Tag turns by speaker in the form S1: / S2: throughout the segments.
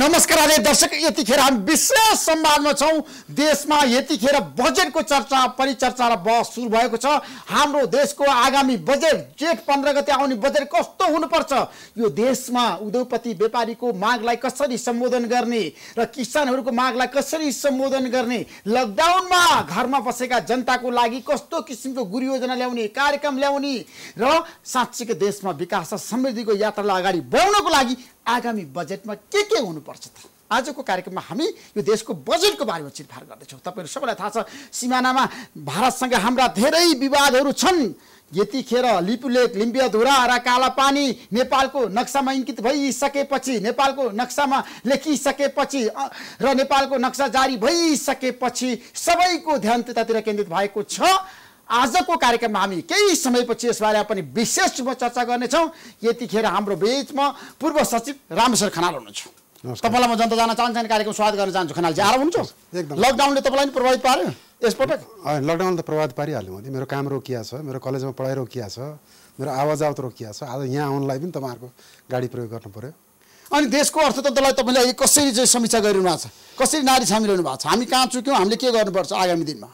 S1: नमस्कार आदि दर्शक यतिखेर हामी विशेष संवादमा छौँ। देशमा यतिखेर बजेटको चर्चा परिचर्चा र बहस सुरु भएको छ। हाम्रो देशको आगामी बजेट जेठ पन्ध्र गते आउने बजेट कस्तो हुनुपर्छ? यो देशमा उद्योगपति व्यापारीको मागलाई कसरी सम्बोधन गर्ने र किसानहरूको मागलाई कसरी सम्बोधन गर्ने? लकडाउनमा घरमा बसेका जनताको लागि कस्तो किसिमको गुरुयोजना ल्याउने कार्यक्रम ल्याउने र साँच्चीकै देशमा विकास र समृद्धिको यात्रालाई अगाडि बढाउनको लागि आगामी बजेटमा के के हुनुपर्छ त? आजको कार्यक्रममा हामी यो देशको बजेटको बारेमा चिरफार गर्दैछौँ। तपाईँहरू सबैलाई थाहा छ सिमानामा भारतसँग हाम्रा धेरै विवादहरू छन्। यतिखेर लिपुलेक लिम्बियाधुरा र कालापानी नेपालको नक्सामा इङ्कित भइसकेपछि नेपालको नक्सामा लेखिसकेपछि र नेपालको नक्सा जारी भइसकेपछि सबैको ध्यान त्यतातिर केन्द्रित भएको छ। आजको कार्यक्रममा हामी केही समयपछि यसबारे पनि विशेष रूपमा चर्चा गर्नेछौँ। यतिखेर हाम्रो बिचमा पूर्व सचिव रामेश्वर खनाल हुनुहुन्छ। तपाईँलाई म जनता जान चाहन्छ भने कार्यक्रम स्वागत गर्न चाहन्छु। खनालजी आएर हुनुहुन्छ?
S2: एकदम।
S1: लकडाउनले तपाईँलाई पनि प्रभावित पार्यो? यसपटक?
S2: होइन लकडाउन त प्रभावित पारिहाल्यो मैले मेरो काम रोकिया छ मेरो कलेजमा पढाइ रोकिया छ मेरो आवाज आवत रोकिया छ। आज यहाँ आउनलाई पनि तपाईँहरूको गाडी प्रयोग गर्नु पऱ्यो
S1: अनि देशको अर्थतन्त्रलाई तपाईँले अहिले कसरी चाहिँ समीक्षा गरिरहनु भएको छ? कसरी नारी छामिरहनु भएको छ? हामी कहाँ चुक्यौँ हामीले के गर्नुपर्छ आगामी दिनमा?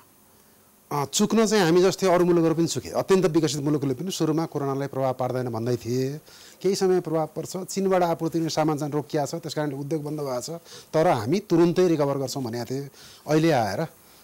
S2: चुक्न चाहिँ हामी जस्तै अरू मुलुकहरू पनि चुके। अत्यन्त विकसित मुलुकले पनि सुरुमा कोरोनालाई प्रभाव पार्दैन भन्दै थिए। केही समय प्रभाव पर्छ। चिनबाट आपूर्ति हुने सामान चाहिँ रोकिया छ। त्यस कारणले उद्योग बन्द भएको छ। तर हामी तुरुन्तै रिकभर गर्छौँ भनेको थिएँ। अहिले आएर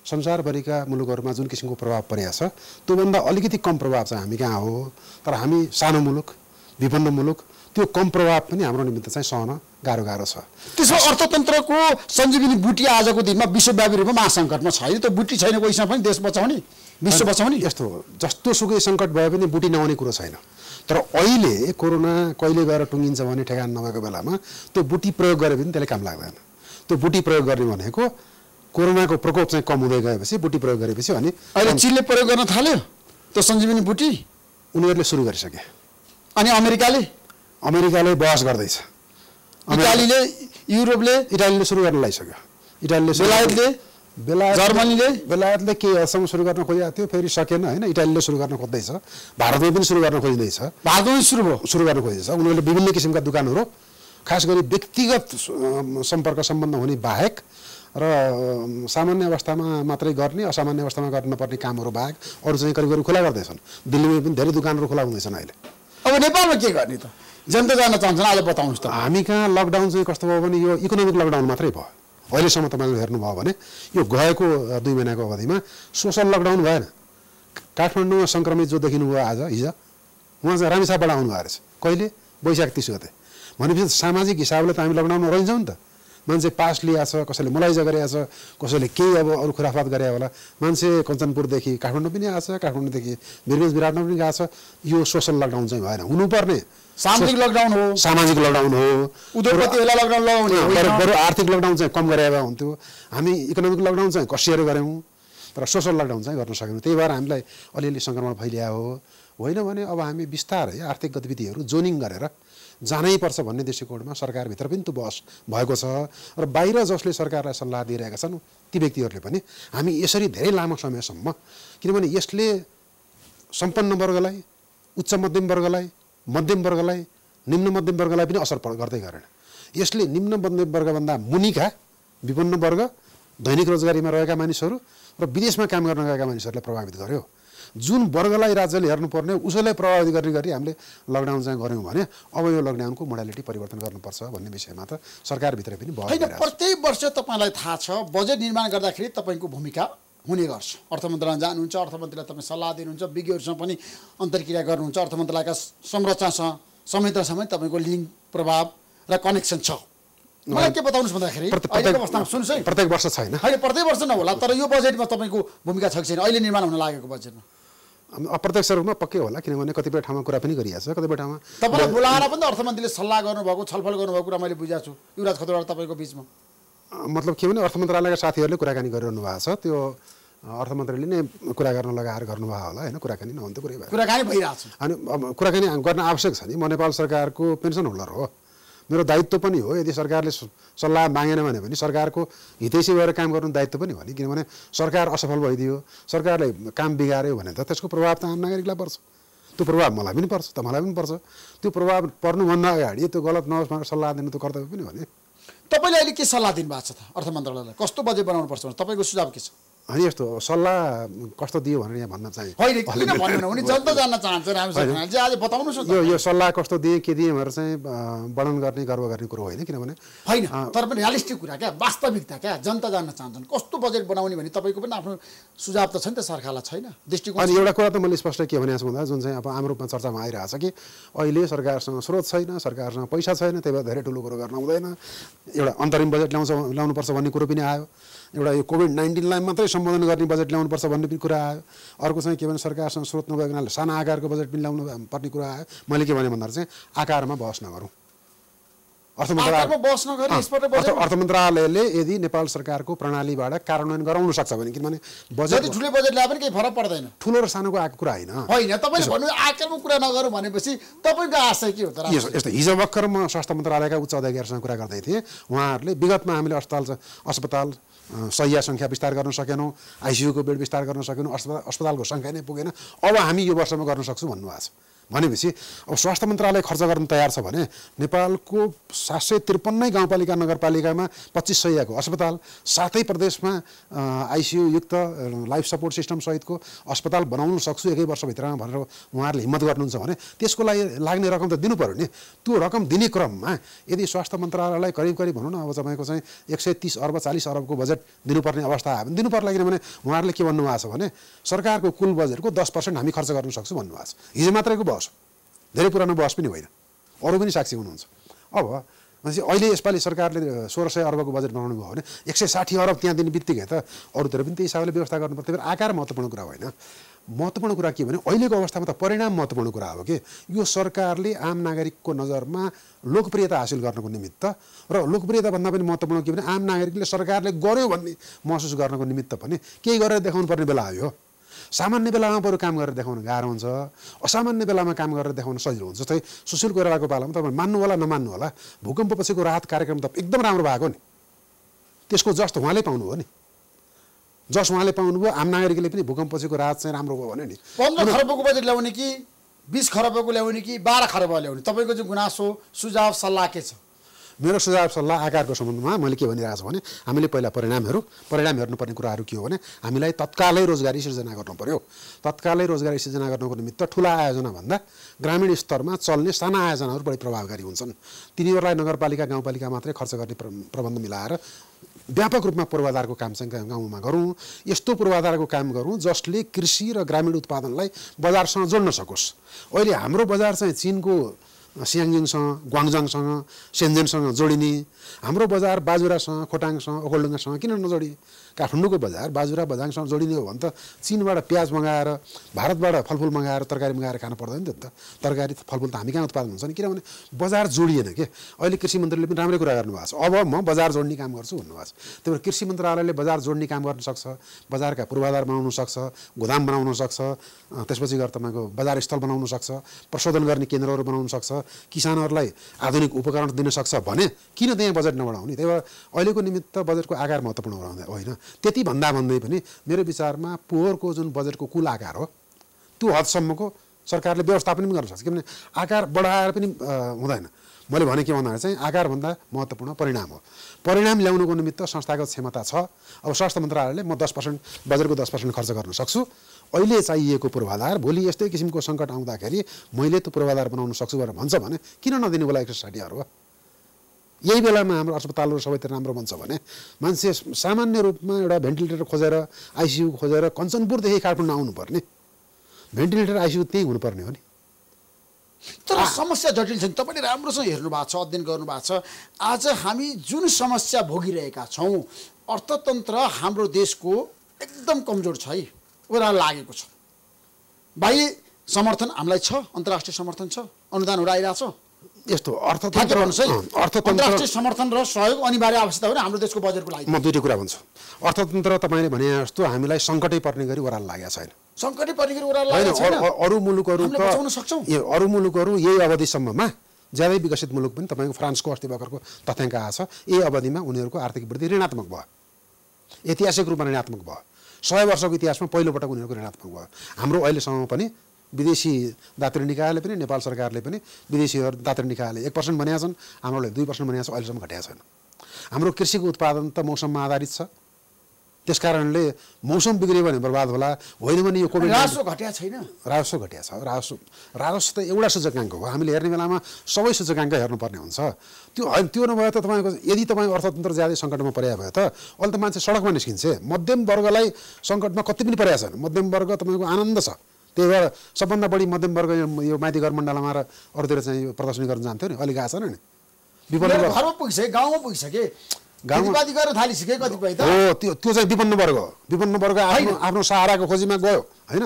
S2: संसारभरिका मुलुकहरूमा जुन किसिमको प्रभाव परेको छ त्योभन्दा अलिकति कम प्रभाव चाहिँ हामी कहाँ हो? तर हामी सानो मुलुक विपन्न मुलुक त्यो कम प्रभाव पनि हाम्रो निमित्त चाहिँ सहन गाह्रो गाह्रो छ।
S1: त्यसो अर्थतन्त्रको सञ्जीवनी बुटी आजको दिनमा विश्वव्यापी रूपमा महासङ्कटमा छैन त्यो बुटी छैन कोहीसँग पनि देश बचाउने विश्व बचाउने।
S2: यस्तो हो जस्तो सुकै सङ्कट भए पनि बुटी नआउने कुरो छैन। तर अहिले कोरोना कहिले गएर टुङ्गिन्छ भन्ने ठेगान नभएको बेलामा त्यो बुटी प्रयोग गरे पनि त्यसले काम लाग्दैन। त्यो बुटी प्रयोग गर्ने भनेको कोरोनाको प्रकोप चाहिँ कम हुँदै गएपछि बुटी प्रयोग गरेपछि अनि
S1: अहिले चिनले प्रयोग गर्न थाल्यो त्यो सञ्जीवनी बुटी?
S2: उनीहरूले सुरु गरिसके।
S1: अनि अमेरिकाले?
S2: अमेरिकाले बहस गर्दैछ।
S1: इटालीले युरोपले
S2: इटालीले सुरु गर्न लगाइसक्यो इटालीले
S1: बेलायतले
S2: बेलायत
S1: जर्मनीले
S2: बेलायतले केही हदसम्म सुरु गर्न खोजेको थियो फेरि सकेन होइन। इटालीले सुरु गर्न खोज्दैछ। भारतले पनि सुरु गर्न खोज्दैछ।
S1: भारतमा पनि सुरु भयो।
S2: सुरु गर्न खोजेको छ उनीहरूले विभिन्न किसिमका दोकानहरू खास गरी व्यक्तिगत सम्पर्क सम्बन्ध हुने बाहेक र सामान्य अवस्थामा मात्रै गर्ने असामान्य अवस्थामा गर्न नपर्ने कामहरू बाहेक अरू चाहिँ करिब करिब खुला गर्दैछन्। दिल्लीमा पनि धेरै दोकानहरू खुला हुँदैछन् अहिले।
S1: अब नेपालमा के गर्ने त? जनता जान चाहन्छन् अहिले बताउनुहोस् त।
S2: हामी कहाँ लकडाउन चाहिँ कस्तो भयो भने यो इकोनोमिक लकडाउन मात्रै भयो। अहिलेसम्म तपाईँले हेर्नुभयो भने यो गएको दुई महिनाको अवधिमा सोसल लकडाउन भएन। काठमाडौँमा सङ्क्रमित जो देखिनुभयो आज हिजो उहाँ चाहिँ रामेछापबाट आउनुभएको रहेछ कहिले? वैशाख तिस गते। भनेपछि सामाजिक हिसाबले त हामी लकडाउनमा रहन्छौँ नि त। मान्छे पास लिएको छ कसैले मलाइजा छ कसैले केही अब अरू खुराफात गरे होला। मान्छे कञ्चनपुरदेखि काठमाडौँ पनि आएको छ काठमाडौँदेखि वीरगञ्ज विराटमा पनि गएको छ। यो सोसल लकडाउन चाहिँ भएन। हुनुपर्ने
S1: सामाजिक लकडाउन हो।
S2: सामाजिक लकडाउन हो।
S1: उद्योगपतिहरूलाई लकडाउन लगाउने
S2: बरु
S1: होइन।
S2: बरु आर्थिक लकडाउन चाहिँ कम गरे भए हुन्थ्यो। हामी इकोनोमिक लकडाउन चाहिँ कसिएर गऱ्यौँ तर सोसल लकडाउन चाहिँ गर्न सकेनौँ। त्यही भएर हामीलाई अलिअलि सङ्क्रमण फैलिया हो। होइन भने अब हामी बिस्तारै आर्थिक गतिविधिहरू जोनिङ गरेर जानै पर्छ भन्ने दृष्टिकोणमा सरकारभित्र पनि त्यो बहस भएको छ। र बाहिर जसले सरकारलाई सल्लाह दिइरहेका छन् ती व्यक्तिहरूले पनि हामी यसरी धेरै लामो समयसम्म किनभने यसले सम्पन्न वर्गलाई उच्च मध्यम वर्गलाई मध्यम वर्गलाई निम्न मध्यम वर्गलाई पनि असर गर्दै गरेन। यसले निम्न मध्यम वर्गभन्दा मुनिका विपन्न वर्ग दैनिक रोजगारीमा रहेका मानिसहरू र विदेशमा काम गर्न गएका मानिसहरूलाई प्रभावित गर्यो। जुन वर्गलाई राज्यले हेर्नुपर्ने उसैलाई प्रभावित गर्ने गरी हामीले लकडाउन चाहिँ गऱ्यौँ भने अब यो लकडाउनको मोडालिटी परिवर्तन गर्नुपर्छ भन्ने विषयमा त सरकारभित्र पनि छ।
S1: प्रत्येक वर्ष तपाईँलाई थाहा छ बजेट निर्माण गर्दाखेरि तपाईँको भूमिका हुने गर्छ। अर्थ मन्त्रालयमा जानुहुन्छ अर्थ मन्त्रीलाई तपाईँ सल्लाह दिनुहुन्छ विज्ञहरूसँग पनि अन्तर्क्रिया गर्नुहुन्छ अर्थ मन्त्रालयका संरचनासँग संहितासँग तपाईँको लिङ्क प्रभाव र कनेक्सन छ। मलाई के बताउनुहोस् भन्दाखेरि
S2: प्रत्येक-
S1: अहिलेको अवस्थामा सुन्नुहोस् है।
S2: प्रत्येक वर्ष छैन।
S1: होइन प्रत्येक वर्ष नहोला तर यो बजेटमा तपाईँको भूमिका छ कि छैन। अहिले निर्माण हुन लागेको बजेटमा।
S2: अप्रत्यक्ष रूपमा पक्कै होला किनभने कतिपय ठाउँमा कुरा पनि गरिएको छ कतिपय ठाउँमा
S1: तपाईँलाई बोलाएर पनि अर्थमन्त्रीले सल्लाह गर्नुभएको छलफल गर्नुभएको कुरा मैले बुझाएको छु। युवराज खतरा तपाईँको बिचमा।
S2: मतलब के भने अर्थ मन्त्रालयका साथीहरूले कुराकानी गरिरहनु भएको छ। त्यो अर्थमन्त्रीले नै कुरा गर्न लगाएर गर्नुभयो होला होइन? कुराकानी नहुन्थ्यो कुरै भयो।
S1: कुराकानी भइरहेको छ।
S2: अनि कुराकानी गर्न आवश्यक छ नि। म नेपाल सरकारको पेन्सन होल्डर हो। मेरो दायित्व पनि हो। यदि सरकारले सल्लाह मागेन भने पनि सरकारको हितैषी भएर काम गर्नु दायित्व पनि हो नि। किनभने सरकार असफल भइदियो सरकारले काम बिगार्यो भने त त्यसको प्रभाव त आम नागरिकलाई पर्छ। त्यो प्रभाव मलाई पनि पर्छ तपाईँलाई पनि पर्छ। त्यो प्रभाव पर्नुभन्दा अगाडि त्यो गलत नहोस् भनेर सल्लाह दिनु त कर्तव्य पनि हो नि।
S1: तपाईँले अहिले के सल्लाह दिनुभएको छ त? अर्थ मन्त्रालयलाई कस्तो बजेट बनाउनुपर्छ भनेर तपाईँको सुझाव के छ?
S2: अनि यस्तो सल्लाह कस्तो दियो भनेर यहाँ भन्न चाहे
S1: होइन जान्न चाहन्छ आज
S2: यो
S1: त।
S2: यो सल्लाह कस्तो दिएँ के दिएँ भनेर चाहिँ वर्णन गर्ने गर्व गर्ने कुरो होइन किनभने
S1: होइन तर पनि रियालिस्टिक कुरा क्या वास्तविकता क्या जनता जान्न चाहन्छन्। कस्तो बजेट बनाउने भने तपाईँको पनि आफ्नो सुझाव त छ नि त सरकारलाई छैन? दृष्टिकोण
S2: अनि एउटा कुरा त मैले स्पष्ट के भनेको छु भन्दा जुन चाहिँ अब आम रूपमा चर्चामा आइरहेछ कि अहिले सरकारसँग स्रोत छैन सरकारसँग पैसा छैन त्यही भएर धेरै ठुलो कुरो गर्न हुँदैन। एउटा अन्तरिम बजेट ल्याउँछ ल्याउनुपर्छ भन्ने कुरो पनि आयो। एउटा यो कोभिड नाइन्टिनलाई मात्रै सम्बोधन गर्ने बजेट ल्याउनुपर्छ भन्ने पनि कुरा आयो। अर्को चाहिँ के भने सरकारसँग स्रोत नभएको हुनाले साना आकारको बजेट पनि ल्याउनु पर्ने कुरा आयो। मैले के भने भन्दाखेरि चाहिँ आकारमा बहस नगरौँ। अर्थ
S1: बजेट
S2: अर्थ मन्त्रालयले यदि नेपाल सरकारको प्रणालीबाट कार्यान्वयन गराउन सक्छ भने किनभने बजेट
S1: ठुलो बजेट ल्याए पनि केही फरक पर्दैन।
S2: ठुलो र सानोको आएको कुरा होइन।
S1: होइन तपाईँले भन्नु आकारमा कुरा नगरौँ भनेपछि तपाईँको आशय के हो त
S2: यस्तो हिजो भर्खर म स्वास्थ्य मन्त्रालयका उच्च अधिकारीसँग कुरा गर्दै थिएँ। उहाँहरूले विगतमा हामीले अस्पताल अस्पताल अँ, शैय्या सङ्ख्या विस्तार गर्न सकेनौँ आइसियुको बेड विस्तार गर्न सकेनौँ अस्पताल अस्पतालको सङ्ख्या नै पुगेन। अब हामी यो वर्षमा गर्न सक्छौँ भन्नुभएको छ। भनेपछि अब स्वास्थ्य मन्त्रालय खर्च गर्न तयार छ भने नेपालको सात सय त्रिपन्नै गाउँपालिका नगरपालिकामा पच्चिस सयको अस्पताल सातै प्रदेशमा आइसियु युक्त अ, लाइफ सपोर्ट सिस्टम सहितको अस्पताल बनाउन सक्छु एकै वर्षभित्रमा भनेर उहाँहरूले हिम्मत गर्नुहुन्छ भने त्यसको लागि लाग्ने रकम त दिनु पऱ्यो नि। त्यो रकम दिने क्रममा यदि स्वास्थ्य मन्त्रालयलाई करिब करिब भनौँ न अब तपाईँको चाहिँ एक सय तिस अर्ब चालिस अरबको बजेट दिनुपर्ने अवस्था आयो भने दिनु पर्ला किनभने उहाँहरूले के भन्नुभएको छ भने सरकारको कुल बजेटको दस पर्सेन्ट हामी खर्च गर्न सक्छौँ भन्नुभएको छ। हिजो मात्रैको हो धेरै पुरानो बहस पनि होइन। अरू पनि साक्षी हुनुहुन्छ। अब भनेपछि अहिले यसपालि सरकारले सोह्र सय अर्बको बजेट बनाउनु भयो भने एक सय साठी अरब त्यहाँ दिने बित्तिकै त अरूतिर पनि त्यही हिसाबले व्यवस्था गर्नुपर्छ त्यही भएर आकार महत्त्वपूर्ण कुरा होइन। महत्त्वपूर्ण कुरा के भने अहिलेको अवस्थामा त परिणाम महत्त्वपूर्ण कुरा हो कि यो सरकारले आम नागरिकको नजरमा लोकप्रियता हासिल गर्नको निमित्त र लोकप्रियता भन्दा पनि महत्त्वपूर्ण के भने आम नागरिकले सरकारले गर्यो भन्ने महसुस गर्नको निमित्त पनि केही गरेर देखाउनु पर्ने बेला आयो। सामान्य बेलामा बरु काम गरेर देखाउन गाह्रो हुन्छ। असामान्य बेलामा काम गरेर देखाउन सजिलो हुन्छ। जस्तै सुशील कोइरालाको पालामा तपाईँ मान्नु होला नमान्नु होला भूकम्प पछिको राहत कार्यक्रम त एकदम राम्रो भएको नि। त्यसको जस्ट उहाँले पाउनु हो नि। जस उहाँले पाउनुभयो आम नागरिकले पनि भूकम्प पछिको राहत चाहिँ राम्रो भयो भन्यो नि।
S1: पन्ध्र खरबको बजेट ल्याउने कि बिस खरबको ल्याउने कि बाह्र खरब ल्याउने? तपाईँको चाहिँ गुनासो सुझाव सल्लाह के छ?
S2: मेरो सुझाव सल्लाह आकारको सम्बन्धमा मैले के भनिरहेको छु भने हामीले पहिला परिणामहरू परिणाम हेर्नुपर्ने कुराहरू के हो भने हामीलाई तत्कालै रोजगारी सिर्जना गर्नु पर्यो। तत्कालै रोजगारी सिर्जना गर्नको निमित्त ठुला आयोजनाभन्दा ग्रामीण स्तरमा चल्ने साना आयोजनाहरू बढी प्रभावकारी हुन्छन्। तिनीहरूलाई नगरपालिका गाउँपालिका मात्रै खर्च गर्ने प्र प्रबन्ध मिलाएर व्यापक रूपमा पूर्वाधारको काम चाहिँ गाउँ- गाउँमा गरौँ। यस्तो पूर्वाधारको काम गरौँ जसले कृषि र ग्रामीण उत्पादनलाई बजारसँग जोड्न सकोस्। अहिले हाम्रो बजार चाहिँ चिनको सियाङजिङसँग ग्वाङजाङसँग सेन्जेनसँग जोडिने हाम्रो बजार बाजुरासँग खोटाङसँग ओखलडुङ्गासँग किन नजोडी? काठमाडौँको बजार बाजुरा बझाङसँग जोडिने हो भने त चिनबाट प्याज मगाएर भारतबाट फलफुल मगाएर तरकारी मगाएर खानु पर्दैन नि त तरकारी फलफुल त हामी कहाँ उत्पादन हुन्छ नि? किनभने बजार जोडिएन के? अहिले कृषि मन्त्रीले पनि राम्रै कुरा गर्नुभएको छ। अब म बजार जोड्ने काम गर्छु भन्नुभएको छ। त्यही भएर कृषि मन्त्रालयले बजार जोड्ने काम गर्न सक्छ बजारका पूर्वाधार बनाउन सक्छ गोदाम बनाउन सक्छ त्यसपछि गएर तपाईँको बजार स्थल बनाउन सक्छ प्रशोधन गर्ने केन्द्रहरू बनाउन सक्छ किसानहरूलाई आधुनिक उपकरण दिन सक्छ भने किन त्यहाँ बजेट नबढाउने? त्यही भएर अहिलेको निमित्त बजेटको आकार महत्त्वपूर्ण होइन? त्यति भन्दा भन्दै पनि मेरो विचारमा पोहोरको जुन बजेटको कुल आकार हो त्यो हदसम्मको सरकारले व्यवस्थापन पनि गर्न सक्छ। किनभने आकार बढाएर पनि हुँदैन। मैले भने के भन्दाखेरि चाहिँ आकारभन्दा महत्त्वपूर्ण परिणाम हो। परिणाम ल्याउनुको निमित्त संस्थागत क्षमता छ। अब स्वास्थ्य मन्त्रालयले म दस पर्सेन्ट बजेटको दस पर्सेन्ट खर्च गर्न सक्छु। अहिले चाहिएको पूर्वाधार भोलि यस्तै किसिमको सङ्कट आउँदाखेरि मैले त्यो पूर्वाधार बनाउन सक्छु भनेर भन्छ भने किन नदिनु होला एक सय अर्ब यही बेलामा हाम्रो अस्पतालहरू सबैतिर राम्रो बन्छ भने मान्छे सामान्य रूपमा एउटा भेन्टिलेटर खोजेर आइसियु खोजेर कञ्चनपुरदेखि काठमाडौँ आउनुपर्ने। भेन्टिलेटर आइसियु त्यहीँ हुनुपर्ने हो नि।
S1: तर समस्या जटिल छ नि। तपाईँले राम्रोसँग हेर्नु भएको छ अध्ययन गर्नु भएको छ। आज हामी जुन समस्या भोगिरहेका छौँ अर्थतन्त्र हाम्रो देशको एकदम कमजोर छ है। ओह्रालो लागेको छ। बाह्य समर्थन हामीलाई छ अन्तर्राष्ट्रिय समर्थन छ अनुदानहरू आइरहेछ
S2: यस्तो अर्थतन्त्र अर्थतन्त्र
S1: समर्थन र सहयोग अनिवार्य आवश्यकता हो हाम्रो देशको बजेटको लागि।
S2: म दुइटै कुरा भन्छु। अर्थतन्त्र तपाईँले भने जस्तो हामीलाई सङ्कटै पर्ने गरी ओह्रालो लागेको छैन।
S1: सङ्कटै पर्ने गरी ओह्रालो लागेको छैन?
S2: अरू- मुलुकहरू
S1: हामीले बचाउन सक्छौँ।
S2: ए अरू मुलुकहरू यही अवधिसम्ममा ज्यादै विकसित मुलुक पनि तपाईँको फ्रान्सको अस्ति भर्खरको तथ्याङ्क आएको छ। यही अवधिमा उनीहरूको आर्थिक वृद्धि ऋणात्मक भयो। ऐतिहासिक रूपमा ऋणात्मक भयो। सय वर्षको इतिहासमा पहिलोपटक उनीहरूको ऋणात्मक भयो। हाम्रो अहिलेसम्म पनि विदेशी दात्री निकायले पनि नेपाल सरकारले पनि विदेशीहरू दात्री निकायले एक पर्सेन्ट भनेका छन् हाम्रोले दुई पर्सेन्ट भनेको छ अहिलेसम्म घटेको छैन। हाम्रो कृषिको उत्पादन त मौसममा आधारित छ। त्यस कारणले मौसम बिग्रियो भने बर्बाद होला। होइन भने यो कोभिड
S1: राजस्व घट्या छैन।
S2: राजस्व घटिया छ। राजस्व राजस्व त एउटा सूचकाङ्क हो। हामीले हेर्ने बेलामा सबै सूचकाङ्क हेर्नुपर्ने हुन्छ। त्यो होइन त्यो नभए त तपाईँको यदि तपाईँ अर्थतन्त्र ज्यादै सङ्कटमा परेको भए त अहिले त मान्छे सडकमा निस्किन्छ। मध्यम वर्गलाई सङ्कटमा कति पनि परेको छैन। मध्यम वर्ग तपाईँको आनन्द छ। त्यही भएर सबभन्दा बढी मध्यम वर्ग यो- माथि घर मण्डलमा र अरूतिर चाहिँ यो प्रदर्शनी गर्न जान्थ्यो नि। गएको छैन नि। वर्ग-
S1: घरमा पुगिसके गाउँमा पुगिसके
S2: हो त्यो त्यो चाहिँ विपन्न वर्ग विपन्न वर्ग आफ्नो आफ्नो सहाराको खोजीमा गयो होइन?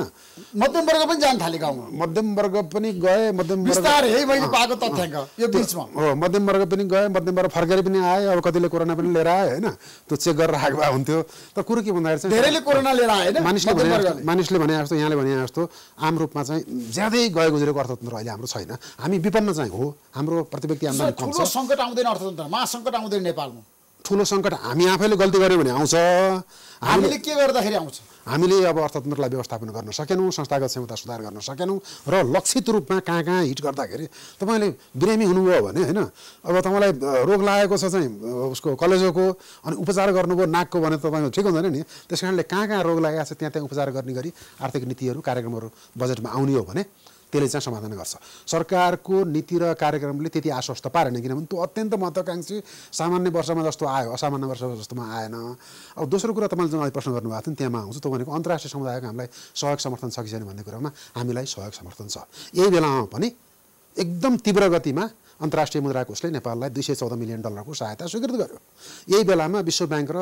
S1: मध्यम वर्ग पनि जान थाले गाउँमा।
S2: मध्यम वर्ग पनि गए मध्यम
S1: मैले पाएको तथ्याङ्क यो बिचमा।
S2: हो मध्यम वर्ग पनि गए मध्यम वर्ग फर्केर पनि आए अब कतिले कोरोना पनि लिएर आयो होइन? त्यो चेक गरेर राखेको भए हुन्थ्यो। तर कुरो के भन्दाखेरि चाहिँ
S1: धेरैले कोरोना लिएर आए
S2: मानिसले भने मानिसले भने जस्तो यहाँले भने जस्तो आम रूपमा चाहिँ ज्यादै गए गुज्रेको अर्थतन्त्र अहिले हाम्रो छैन। हामी विपन्न चाहिँ हो। हाम्रो प्रति व्यक्ति आम्दानी कम
S1: ठुलो
S2: छ
S1: सङ्कट आउँदैन अर्थतन्त्र महासङ्कट आउँदैन नेपालमा।
S2: ठुलो सङ्कट हामी आफैले गल्ती गऱ्यौँ भने आउँछ। हामीले
S1: के गर्दाखेरि आउँछ?
S2: हामीले अब अर्थतन्त्रलाई व्यवस्थापन गर्न सकेनौँ संस्थागत क्षमता सुधार गर्न सकेनौँ र लक्षित रूपमा कहाँ कहाँ हिट गर्दाखेरि तपाईँले बिरामी हुनुभयो भने होइन अब तपाईँलाई रोग लागेको छ चाहिँ उसको कलेजोको अनि उपचार गर्नुभयो नाकको भने तपाईँको ठिक हुँदैन नि। त्यस कारणले कहाँ कहाँ रोग लागेको छ त्यहाँ त्यहाँ उपचार गर्ने गरी आर्थिक नीतिहरू कार्यक्रमहरू बजेटमा आउने हो भने त्यसले चाहिँ समाधान गर्छ। सरकारको नीति र कार्यक्रमले त्यति आश्वस्त पारेन किनभने त्यो अत्यन्त महत्त्वाकाङ्क्षी सामान्य वर्षमा जस्तो आयो असामान्य वर्ष जस्तोमा आएन। अब दोस्रो कुरा तपाईँले जुन अहिले प्रश्न गर्नुभएको थियो नि त्यहाँमा आउँछु। त्यो भनेको अन्तर्राष्ट्रिय समुदायको हामीलाई सहयोग समर्थन छ कि छैन भन्ने कुरामा हामीलाई सहयोग समर्थन छ। यही बेलामा पनि एकदम तीव्र गतिमा अन्तर्राष्ट्रिय मुद्रा कोषले नेपाललाई दुई सय चौध मिलियन डलरको सहायता स्वीकृत गर्यो। यही बेलामा विश्व ब्याङ्क र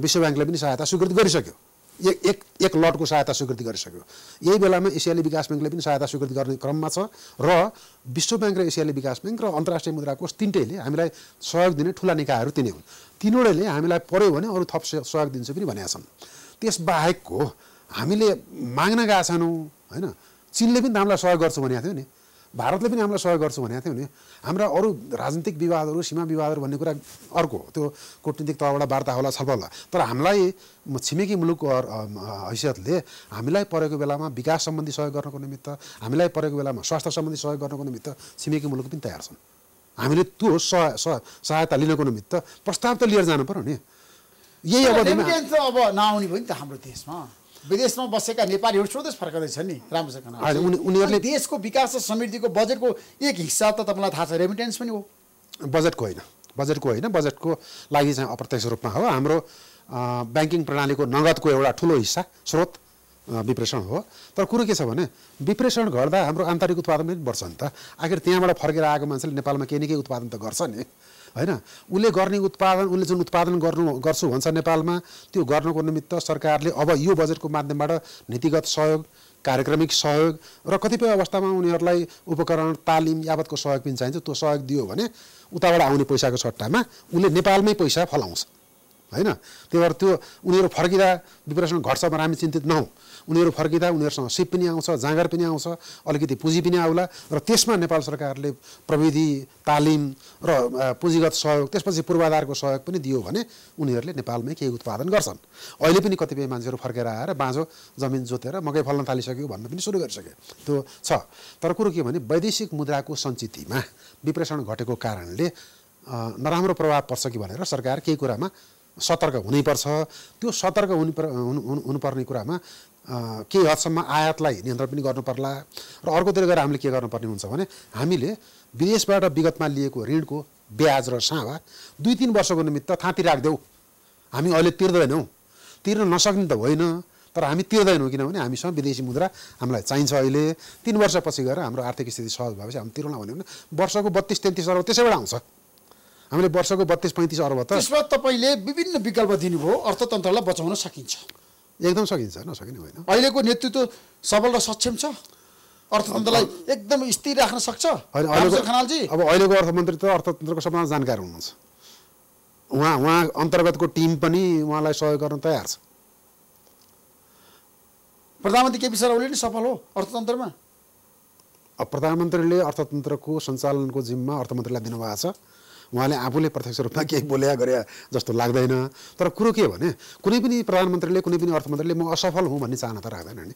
S2: विश्व ब्याङ्कले पनि सहायता स्वीकृत गरिसक्यो। एक एक एक लटको सहायता स्वीकृति गरिसक्यो। यही बेलामा एसियाली विकास ब्याङ्कले पनि सहायता स्वीकृत गर्ने क्रममा छ र विश्व ब्याङ्क र एसियाली विकास ब्याङ्क र अन्तर्राष्ट्रिय मुद्रा कोष तिनटैले हामीलाई सहयोग दिने ठुला निकायहरू तिनै हुन्। तिनवटैले हामीलाई पऱ्यो भने अरू थप सहयोग दिन्छु पनि भनेका छन्। त्यसबाहेकको हामीले माग्न गएका छैनौँ होइन? चिनले पनि हामीलाई सहयोग गर्छु भनेको थियो नि। भारतले पनि हामीलाई सहयोग गर्छु भनेको थियो नि। हाम्रा अरू राजनीतिक विवादहरू सीमा विवादहरू भन्ने कुरा अर्को हो। त्यो कूटनीतिक तहबाट वार्ता होला छलफल होला। तर हामीलाई छिमेकी मुलुकको हैसियतले हामीलाई परेको बेलामा विकास सम्बन्धी सहयोग गर्नको निमित्त हामीलाई परेको बेलामा स्वास्थ्य सम्बन्धी सहयोग गर्नको निमित्त छिमेकी मुलुक पनि तयार छन्। हामीले त्यो सह सह- सहायता लिनको निमित्त प्रस्ताव त लिएर जानु पर्यो नि। यही अवधिमा
S1: अब नआउने भयो नि त हाम्रो देशमा। विदेशमा बसेका नेपालीहरू स्वदेश फर्काउँदैछन् नि राम्रोसँग।
S2: उनीहरूले-
S1: देशको विकास र समृद्धिको बजेटको एक हिस्सा त तपाईँलाई थाहा छ रेमिटेन्स पनि हो।
S2: बजेटको होइन बजेटको होइन बजेटको लागि चाहिँ अप्रत्यक्ष रूपमा हो। हाम्रो ब्याङ्किङ प्रणालीको नगदको एउटा ठुलो हिस्सा स्रोत विप्रेषण हो। तर कुरो के छ भने विप्रेषण गर्दा हाम्रो आन्तरिक उत्पादन पनि बढ्छ नि त। आखिर त्यहाँबाट फर्केर आएको मान्छेले नेपालमा केही न केही उत्पादन त गर्छ नि। होइन? उसले गर्ने उत्पादन उसले जुन उत्पादन गर्नु गर्छु भन्छ नेपालमा त्यो गर्नको निमित्त सरकारले अब यो बजेटको माध्यमबाट नीतिगत सहयोग कार्यक्रमिक सहयोग र कतिपय अवस्थामा उनीहरूलाई उपकरण तालिम यावतको सहयोग पनि चाहिन्छ। त्यो सहयोग दियो भने उताबाट आउने पैसाको सट्टामा उसले नेपालमै पैसा फलाउँछ। होइन? त्यही भएर त्यो उनीहरू फर्किँदा विप्रेषण घट्छ भनेर हामी चिन्तित नहौँ। उनीहरू फर्किँदा उनीहरूसँग सिप पनि आउँछ जाँगर पनि आउँछ अलिकति पुँजी पनि आउला र त्यसमा नेपाल सरकारले प्रविधि तालिम र पुँजीगत सहयोग त्यसपछि पूर्वाधारको सहयोग पनि दियो भने उनीहरूले नेपालमै केही उत्पादन गर्छन्। अहिले पनि कतिपय मान्छेहरू फर्केर आएर बाँझो जमिन जोतेर मकै फल्न थालिसक्यो भन्न पनि सुरु गरिसके। त्यो छ। तर कुरो के भने वैदेशिक मुद्राको सञ्चितमा विप्रेषण घटेको कारणले नराम्रो प्रभाव पर्छ कि भनेर सरकार केही कुरामा सतर्क हुनैपर्छ। त्यो सतर्क हुनु पर हुनु हुनु- हुनुपर्ने कुरामा केही हदसम्म आयातलाई नियन्त्रण पनि गर्नु पर्ला र अर्कोतिर गएर हामीले के गर्नुपर्ने हुन्छ भने हामीले विदेशबाट विगतमा लिएको ऋणको ब्याज र सावा दुई तिन वर्षको निमित्त थाँती राखिदेऊ। हामी अहिले तिर्दैनौँ। तिर्न नसक्ने त होइन तर हामी तिर्दैनौँ किनभने हामीसँग विदेशी मुद्रा हामीलाई चाहिन्छ अहिले। तिन वर्षपछि गएर हाम्रो आर्थिक स्थिति सहज भएपछि हामी तिरौँला भन्यो भने वर्षको बत्तिस तेत्तिस अर्ब त्यसैबाट आउँछ। हामीले वर्षको बत्तिस पैँतिस अर्ब त।
S1: त्यसमा तपाईँले विभिन्न विकल्प दिनुभयो अर्थतन्त्रलाई बचाउन सकिन्छ।
S2: एकदम सकिन्छ नसकिने होइन।
S1: अहिलेको नेतृत्व सबल र सक्षम छ? अर्थतन्त्रलाई एकदम स्थिर राख्न सक्छ? खनालजी
S2: अब अहिलेको अर्थमन्त्री त अर्थतन्त्रको सबभन्दा जानकार हुनुहुन्छ। उहाँ उहाँ अन्तर्गतको टिम पनि उहाँलाई सहयोग गर्न तयार छ।
S1: प्रधानमन्त्री केपी शर्मा ओली नै सफल हो अर्थतन्त्रमा?
S2: अब प्रधानमन्त्रीले अर्थतन्त्रको सञ्चालनको जिम्मा अर्थमन्त्रीलाई दिनुभएको छ। उहाँले आफूले प्रत्यक्ष रूपमा केही बोल्या गरे जस्तो लाग्दैन। तर कुरो के भने कुनै पनि प्रधानमन्त्रीले कुनै पनि अर्थमन्त्रीले म असफल हुँ भन्ने चाहना त राख्दैन नि।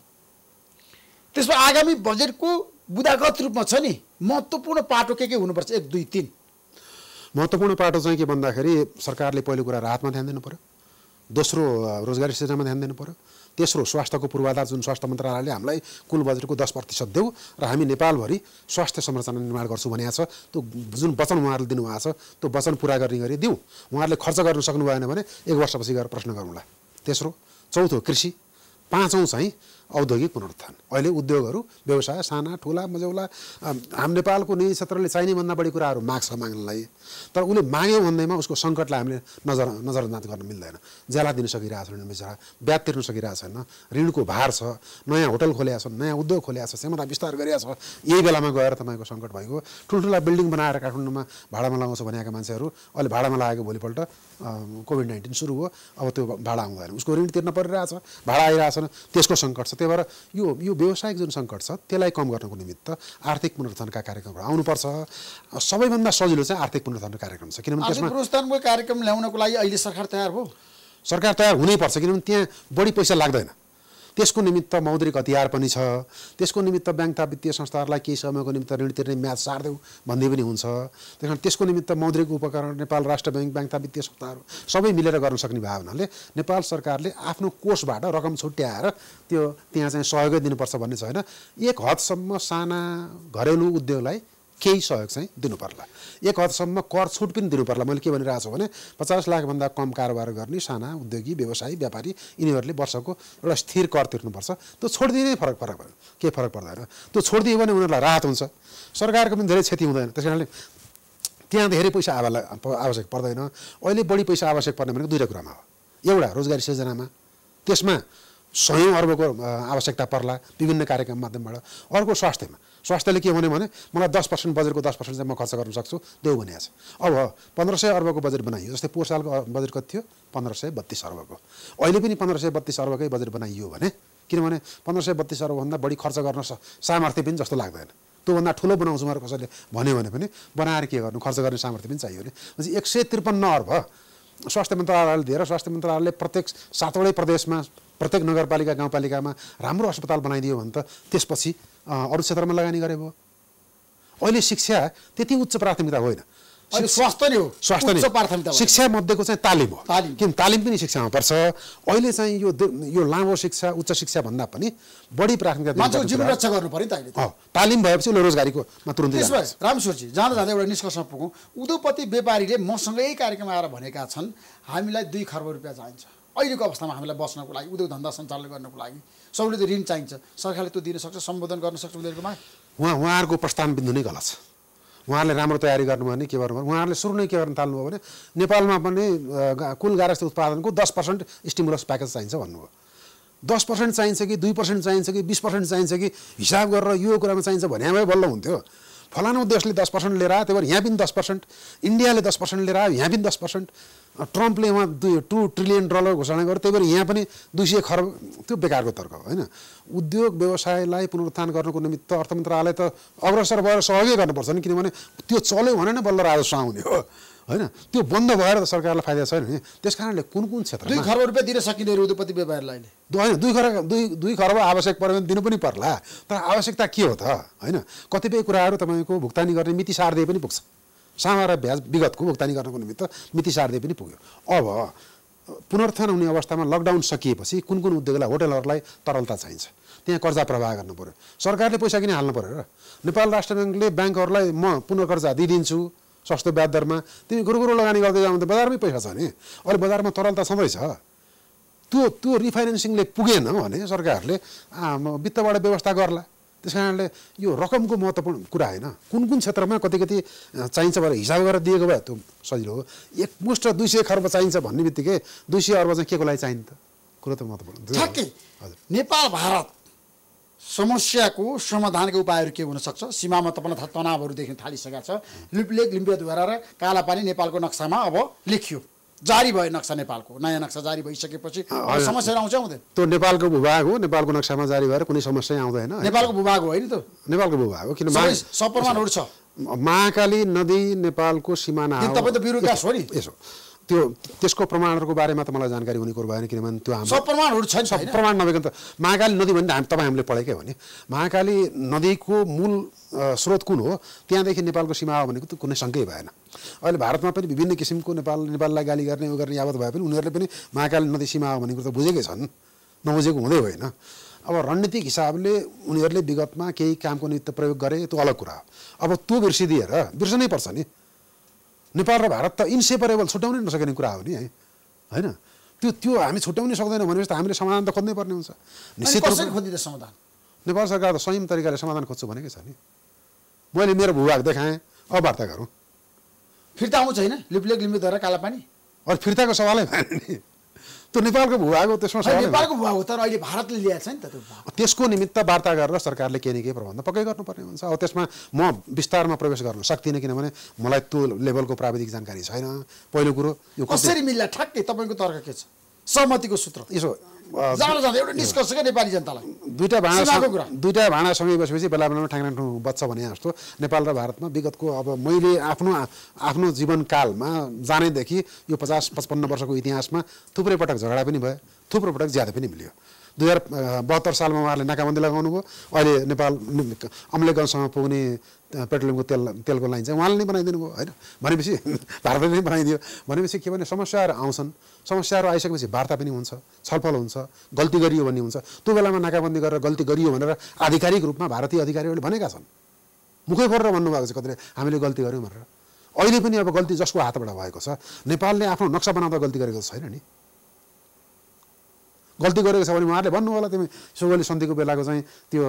S1: त्यसमा आगामी बजेटको बुदागत रूपमा छ नि महत्त्वपूर्ण पाटो के के हुनुपर्छ? एक दुई तिन।
S2: महत्त्वपूर्ण पाटो चाहिँ के भन्दाखेरि सरकारले पहिलो कुरा राहतमा ध्यान दिनु पऱ्यो दोस्रो रोजगारी सृजनामा ध्यान दिनु पऱ्यो तेस्रो स्वास्थ्यको पूर्वाधार जुन स्वास्थ्य मन्त्रालयले हामीलाई कुल बजेटको दस प्रतिशत देऊ र हामी नेपालभरि स्वास्थ्य संरचना निर्माण गर्छु भनेको छ त्यो जुन वचन उहाँहरूले दिनुभएको छ त्यो वचन पुरा गर्ने गरी दिउँ। उहाँहरूले खर्च गर्न सक्नु भएन भने एक वर्षपछि गएर प्रश्न गरौँला। तेस्रो चौथो कृषि पाँचौँ चाहिँ औद्योगिक पुनरुत्थान। अहिले उद्योगहरू व्यवसाय साना ठुला मजौला हाम नेपालको निजी क्षेत्रले चाहिने भन्दा बढी कुराहरू माग्छ माग्नलाई। तर उसले माग्यो भन्दैमा उसको सङ्कटलाई हामीले नजर नजरअन्दाज गर्न मिल्दैन। ज्याला दिन सकिरहेको छैन बिचरा ब्याज तिर्न सकिरहेको छैन ऋणको भार छ नयाँ होटल खोलेको छ नयाँ उद्योग खोलेको छ क्षमता विस्तार गरिएको छ यही बेलामा गएर तपाईँको सङ्कट भएको ठुल्ठुला बिल्डिङ बनाएर काठमाडौँमा भाडामा लगाउँछ भनेका मान्छेहरू अहिले भाडामा लगाएको भोलिपल्ट कोभिड नाइन्टिन सुरु भयो अब त्यो भाडा आउँदैन। उसको ऋण तिर्न परिरहेछ भाडा आइरहेछन् त्यसको सङ्कट छ त्यही भएर यो यो व्यावसायिक जुन सङ्कट छ त्यसलाई कम गर्नको निमित्त आर्थिक पुनरुत्थानका कार्यक्रमहरू आउनुपर्छ। सबैभन्दा सजिलो चाहिँ आर्थिक पुनरुत्थानको कार्यक्रम छ किनभने त्यसमा
S1: प्रोत्साहनको कार्यक्रम ल्याउनको लागि अहिले सरकार तयार भयो
S2: सरकार तयार हुनैपर्छ किनभने त्यहाँ बढी पैसा लाग्दैन। त्यसको निमित्त मौद्रिक हतियार पनि छ। त्यसको निमित्त ब्याङ्क तथा वित्तीय संस्थाहरूलाई केही समयको निमित्त ऋण तिर्ने म्याद सार्देऊ भन्ने पनि हुन्छ। त्यस कारण त्यसको निमित्त मौद्रिक उपकरण नेपाल राष्ट्र ब्याङ्क तथा वित्तीय संस्थाहरू सबै मिलेर गर्न सक्ने भयो हुनाले नेपाल सरकारले आफ्नो कोषबाट रकम छुट्याएर त्यो त्यहाँ चाहिँ सहयोगै दिनुपर्छ भन्ने छैन। एक हदसम्म साना घरेलु उद्योगलाई केही सहयोग चाहिँ दिनु पर्ला। एक हदसम्म कर छुट पनि दिनु पर्ला। मैले के भनिरहेको छु भने पचास लाखभन्दा कम कारोबार गर्ने साना उद्योगी व्यवसायी व्यापारी यिनीहरूले वर्षको एउटा स्थिर कर तिर्नुपर्छ। त्यो छोडिदिने फरक फरक केही फरक पर्दैन। त्यो छोडिदियो भने उनीहरूलाई राहत हुन्छ। सरकारको पनि धेरै क्षति हुँदैन। त्यस कारणले त्यहाँ धेरै पैसा आवा आवश्यक पर्दैन। अहिले बढी पैसा आवश्यक पर्ने भनेको दुईवटा कुरामा हो। एउटा रोजगारी सृजनामा। त्यसमा सयौँ अर्बको आवश्यकता पर्ला। विभिन्न कार्यक्रम माध्यमबाट। अर्को स्वास्थ्यमा। स्वास्थ्यले के भन्यो भने मलाई दस पर्सेन्ट बजेटको दस पर्सेन्ट चाहिँ म खर्च गर्न सक्छु देऊ भनेको छ अब पन्ध्र सय अर्बको बजेट बनाइयो जस्तै पोहोर सालको बजेट कति थियो? पन्ध्र सय बत्तिस अर्बको। अहिले पनि पन्ध्र सय बत्तिस अर्बकै बजेट बनाइयो भने किनभने पन्ध्र सय बत्तिस अर्बभन्दा बढी खर्च गर्न सामर्थ्य पनि जस्तो लाग्दैन। त्योभन्दा ठुलो बनाउँछु भनेर कसैले भन्यो भने पनि बनाएर के गर्नु? खर्च गर्ने सामर्थ्य पनि चाहियो भने एक सय त्रिपन्न अर्ब स्वास्थ्य मन्त्रालयले दिएर स्वास्थ्य मन्त्रालयले प्रत्येक सातवटै प्रदेशमा प्रत्येक नगरपालिका गाउँपालिकामा राम्रो अस्पताल बनाइदियो भने त त्यसपछि अरू क्षेत्रमा लगानी गरे भयो। अहिले शिक्षा त्यति उच्च प्राथमिकता होइन।
S1: स्वास्थ्य नै हो।
S2: स्वास्थ्य
S1: उच्च
S2: नै
S1: प्राथमिकता।
S2: शिक्षा मध्येको चाहिँ तालिम हो।
S1: तालिम।
S2: किन? तालिम पनि शिक्षामा पर्छ अहिले चाहिँ यो यो लामो शिक्षा उच्च शिक्षा भन्दा पनि बढी प्राथमिकता
S1: जीवन रक्षा गर्नु पऱ्यो नि त अहिले
S2: तालिम भएपछि उसले रोजगारीको मा तुरुन्तै जान्छ।
S1: रामेश्वरजी जाँदा जाँदा एउटा निष्कर्षमा पुगौँ। उद्योगपति व्यापारीले मसँगै कार्यक्रम आएर भनेका छन् हामीलाई दुई खर्ब रुपियाँ चाहिन्छ। अहिलेको अवस्थामा हामीलाई बस्नको लागि उद्योग धन्दा सञ्चालन गर्नको लागि सबैले त ऋण चाहिन्छ। सरकारले त्यो दिन सक्छ सम्बोधन गर्न सक्छ उनीहरूको माग।
S2: उहाँ उहाँहरूको प्रस्थान बिन्दु नै गलत छ। उहाँहरूले राम्रो तयारी गर्नुभयो भने के गर्नुभयो? उहाँहरूले सुरु नै के गर्न थाल्नुभयो भने नेपालमा पनि कुल गारस्थ उत्पादनको दस पर्सेन्ट स्टिमुलस प्याकेज चाहिन्छ भन्नुभयो। दस पर्सेन्ट चाहिन्छ कि दुई पर्सेन्ट चाहिन्छ कि बिस पर्सेन्ट चाहिन्छ कि हिसाब गरेर यो कुरामा चाहिन्छ भने भए बल्ल हुन्थ्यो। फलानु देशले दस पर्सेन्ट लिएर आयो त्यही भएर यहाँ पनि दस पर्सेन्ट इन्डियाले दस पर्सेन्ट लिएर आयो यहाँ पनि दस पर्सेन्ट ट्रम्पले उहाँ दुई टु ट्रिलियन डलर घोषणा गर्यो त्यही भएर यहाँ पनि दुई सय खरब त्यो बेकारको तर्क हो होइन? उद्योग व्यवसायलाई पुनरुत्थान गर्नको निमित्त अर्थ मन्त्रालय त अग्रसर भएर सहयोगै गर्नुपर्छ नि किनभने त्यो चल्यो भने नै बल्ल राजस्व आउने हो। होइन? त्यो बन्द भएर त सरकारलाई फाइदा छैन नि। त्यस कारणले कुन कुन
S1: दुई
S2: क्षेत्रमा
S1: खर्ब रुपियाँ दिन सकिँदैन उद्योगपति व्यापारीलाई
S2: होइन दुई खरब दुई दुई खरब आवश्यक पऱ्यो भने दिनु पनि पर्ला। तर आवश्यकता के हो त? होइन? कतिपय कुराहरू तपाईँको भुक्तानी गर्ने मिति सार्दै पनि पुग्छ। सामा र ब्याज विगतको भुक्तानी गर्नको निमित्त मिति सार्दै पनि पुग्यो। अब पुनरुत्थान हुने अवस्थामा लकडाउन सकिएपछि कुन कुन उद्योगलाई होटलहरूलाई तरलता चाहिन्छ? त्यहाँ कर्जा प्रवाह गर्नु पऱ्यो सरकारले पैसा किन हाल्नु पऱ्यो र? नेपाल राष्ट्र ब्याङ्कले ब्याङ्कहरूलाई म पुनर्कर्जा दिइदिन्छु। सस्तो ब्याज दरमा तिमी गुरुगुरु लगानी गर्दै जानु त बजारमै पैसा छ नि। अहिले बजारमा तरलता छँदैछ त्यो त्यो रिफाइनेन्सिङले पुगेन भने सरकारले वित्तबाट व्यवस्था गर्ला। त्यस कारणले यो रकमको महत्त्वपूर्ण कुरा होइन। कुन कुन क्षेत्रमा कति कति चाहिन्छ भनेर हिसाब गरेर दिएको भए त्यो सजिलो हो। एकमुष्ट दुई सय खर्ब चाहिन्छ भन्ने बित्तिकै दुई सय अर्ब चाहिँ के को लागि चाहिन्छ? कुरो त महत्त्वपूर्ण।
S1: नेपाल भारत समस्याको समाधानका उपायहरू के हुन सक्छ सीमामा तपाईँलाई थाहा तनावहरू देख्न थालिसकेका छ। लिपलेक लिम्बियाद्वारा र कालापानी नेपालको नक्सामा अब लेखियो। जारी भयो नक्सा नेपालको। नयाँ नक्सा जारी भइसकेपछि अब समस्याहरू आउँछ आउँदैन।
S2: त्यो नेपालको भूभाग हो। नेपालको नक्सामा जारी भएर कुनै समस्या आउँदैन
S1: नेपालको भूभाग हो होइन त
S2: नेपालको भूभाग हो। किन
S1: सप्रमाणहरू छ।
S2: महाकाली नदी नेपालको सिमाना।
S1: तपाईँ त ब्युरोक्राट हो नि।
S2: यसो। त्यो त्यसको प्रमाणहरूको बारेमा त मलाई जानकारी हुने कुरो भएन किनभने त्यो हाम्रो
S1: सब प्रमाणहरू छैन
S2: सब? प्रमाण नभइकन त महाकाली नदी भने हामी तपाईँ हामीले पढेकै हो नि। महाकाली नदीको मूल स्रोत कुन हो? त्यहाँदेखि नेपालको सीमा हो भनेको त कुनै शङ्कै भएन। अहिले भारतमा पनि विभिन्न किसिमको नेपाल नेपाललाई गाली गर्ने उ गर्ने यावत भए पनि उनीहरूले पनि महाकाली नदी सीमा हो भन्ने कुरो त बुझेकै छन्। नबुझेको हुँदै होइन। अब रणनीतिक हिसाबले उनीहरूले विगतमा केही कामको निमित्त प्रयोग गरे त्यो अलग कुरा हो। अब त्यो बिर्सिदिएर बिर्सनै पर्छ नि। नेपाल र भारत त इन्सेपरेबल छुट्याउनै नसकिने कुरा हो नि है। होइन? त्यो त्यो हामी छुट्याउनै सक्दैनौँ भनेपछि त हामीले समाधान त खोज्नै पर्ने हुन्छ। निश्चित
S1: समाधान?
S2: नेपाल सरकार त संयम तरिकाले समाधान खोज्छु भनेकै छ नि। मैले मेरो भूभाग देखाएँ अब वार्ता गरौँ।
S1: फिर्ता आउँछ होइन लिपलेक लिम्बुद्वारा कालापानी?
S2: अरू फिर्ताको सवालै भएन नि। त्यो नेपालको भूभाग हो त्यसमा।
S1: नेपालको भूभाग हो तर अहिले भारतले ल्याएको छ नि त त्यो
S2: त्यसको निमित्त वार्ता गरेर सरकारले केही न केही प्रबन्ध पक्कै गर्नुपर्ने हुन्छ। अब त्यसमा म विस्तारमा प्रवेश गर्न सक्दिनँ किनभने मलाई त्यो लेभलको प्राविधिक जानकारी छैन। पहिलो कुरो यो
S1: कसरी मिल्ला? ठ्याक्कै तपाईँको तर्क के छ? सहमतिको सूत्र।
S2: यसो
S1: जाँदा जाँदा एउटा निष्कर्ष क्या नेपाली जनतालाई?
S2: दुईवटा भाँडा
S1: कुरा।
S2: दुईवटा भाँडा सँगै बसेपछि बेला बेलामा ठ्याङ्राठुँ बच्छ भने जस्तो नेपाल र भारतमा विगतको अब मैले आफ्नो आफ्नो जीवनकालमा जानेदेखि यो पचास पचपन्न वर्षको इतिहासमा थुप्रै पटक झगडा पनि भयो थुप्रो पटक ज्यादा पनि मिल्यो। दुई हजार बहत्तर सालमा उहाँहरूले नाकाबन्दी लगाउनु भयो अहिले नेपाल अम्लेगञ्जसम्म पुग्ने पेट्रोलियमको तेल तेलको लाइन चाहिँ उहाँले नै बनाइदिनु भयो होइन? भनेपछि भारतले नै बनाइदियो। भनेपछि के भने समस्याहरू आउँछन्। समस्याहरू आइसकेपछि वार्ता पनि हुन्छ छलफल हुन्छ गल्ती गरियो भन्ने हुन्छ। त्यो बेलामा नाकाबन्दी गरेर गल्ती गरियो भनेर आधिकारिक रूपमा भारतीय अधिकारीहरूले भनेका छन्। मुखै खोरेर भन्नुभएको छ कतिले हामीले गल्ती गऱ्यौँ भनेर। अहिले पनि अब गल्ती जसको हातबाट भएको छ। नेपालले आफ्नो नक्सा बनाउँदा गल्ती गरेको छैन नि। गल्ती गरेको छ भने उहाँहरूले भन्नु होला तिमी। सुगोली सन्धिको बेलाको चाहिँ त्यो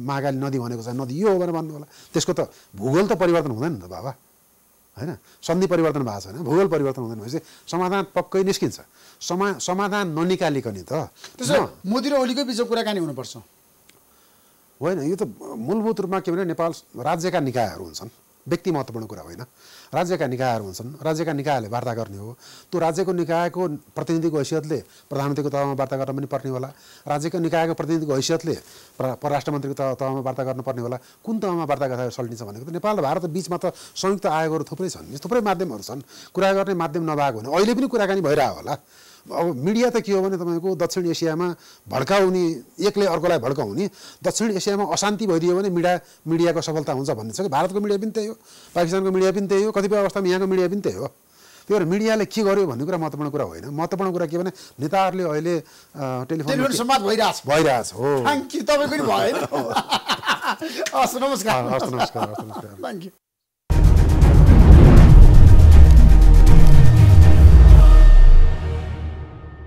S2: महाकाली नदी भनेको चाहिँ नदी यो हो भनेर भन्नु होला त्यसको त भूगोल त परिवर्तन हुँदैन नि त बाबा। होइन? सन्धि परिवर्तन भएको छैन। भूगोल परिवर्तन हुँदैन। भनेपछि समाधान पक्कै निस्किन्छ। समा समाधान ननिकालिकन त।
S1: त्यसो मोदी र ओलीकै बिचमा कुराकानी हुनुपर्छ।
S2: होइन यो त मूलभूत रूपमा के भने नेपाल राज्यका निकायहरू हुन्छन्। व्यक्ति महत्त्वपूर्ण कुरा होइन। राज्यका निकायहरू हुन्छन् राज्यका निकायले वार्ता गर्ने हो। त्यो राज्यको निकायको प्रतिनिधिको हैसियतले प्रधानमन्त्रीको तहमा वार्ता गर्न पनि पर्ने होला। राज्यको निकायको प्रतिनिधिको हैसियतले प्र परराष्ट्र मन्त्रीको तह तहमा वार्ता गर्नुपर्ने होला। कुन तहमा वार्ता गर्दा सल्टिन्छ भनेको त नेपाल र भारत बिचमा त संयुक्त आयोगहरू थुप्रै छन्। थुप्रै माध्यमहरू छन्। कुरा गर्ने माध्यम नभएको भने अहिले पनि कुराकानी भइरहेको होला। अब मिडिया त के हो भने तपाईँको दक्षिण एसियामा भड्काउने एकले अर्कोलाई भड्काउने दक्षिण एसियामा अशान्ति भइदियो भने मिडिया मिडियाको सफलता हुन्छ भन्ने छ कि? भारतको मिडिया पनि त्यही हो पाकिस्तानको मिडिया पनि त्यही हो कतिपय अवस्थामा यहाँको मिडिया पनि त्यही हो। त्यही भएर मिडियाले के गर्यो भन्ने कुरा महत्त्वपूर्ण कुरा होइन। महत्त्वपूर्ण कुरा के भने नेताहरूले अहिले टेलिफोन
S1: संवाद भइरहेछ।
S2: भइरहेछ हो।
S1: थ्याङ्क यू तपाईँ पनि नमस्कार।
S2: हस् नमस्कार हस् नमस्कार।
S1: Thank you